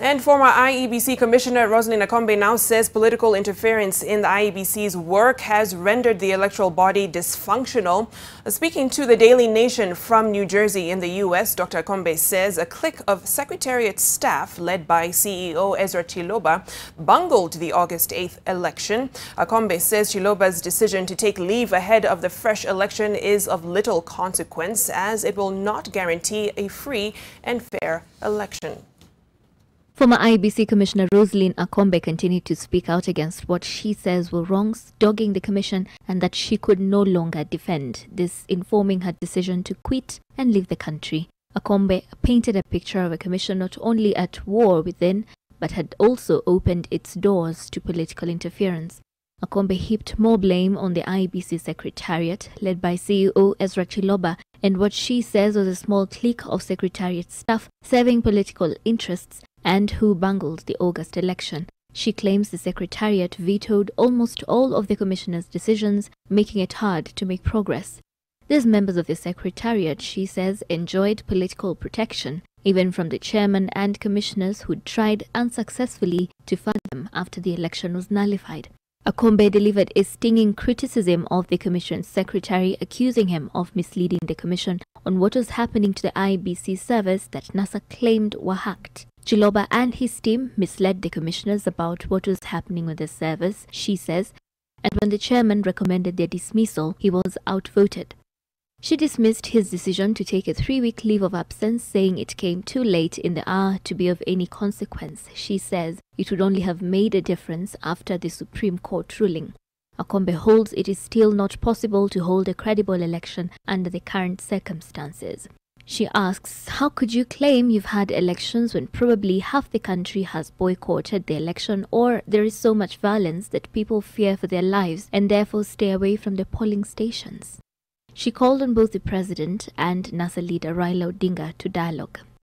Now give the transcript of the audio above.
And former IEBC Commissioner Roselyn Akombe now says political interference in the IEBC's work has rendered the electoral body dysfunctional. Speaking to the Daily Nation from New Jersey in the U.S., Dr. Akombe says a clique of Secretariat staff led by CEO Ezra Chiloba bungled the August 8th election. Akombe says Chiloba's decision to take leave ahead of the fresh election is of little consequence as it will not guarantee a free and fair election. Former IEBC Commissioner Roselyn Akombe continued to speak out against what she says were wrongs, dogging the commission, and that she could no longer defend this, informing her decision to quit and leave the country. Akombe painted a picture of a commission not only at war within, but had also opened its doors to political interference. Akombe heaped more blame on the IEBC Secretariat, led by CEO Ezra Chiloba, and what she says was a small clique of Secretariat staff serving political interests and who bungled the August election. She claims the Secretariat vetoed almost all of the Commissioner's decisions, making it hard to make progress. These members of the Secretariat, she says, enjoyed political protection, even from the chairman and commissioners who tried unsuccessfully to fund them after the election was nullified. Akombe delivered a stinging criticism of the Commission's secretary, accusing him of misleading the Commission on what was happening to the IEBC servers that NASA claimed were hacked. Chiloba and his team misled the commissioners about what was happening with the servers, she says, and when the chairman recommended their dismissal, he was outvoted. She dismissed his decision to take a three-week leave of absence, saying it came too late in the hour to be of any consequence. She says it would only have made a difference after the Supreme Court ruling. Akombe holds it is still not possible to hold a credible election under the current circumstances. She asks, How could you claim you've had elections when probably half the country has boycotted the election or there is so much violence that people fear for their lives and therefore stay away from the polling stations? She called on both the president and NASA leader Raila Odinga to dialogue.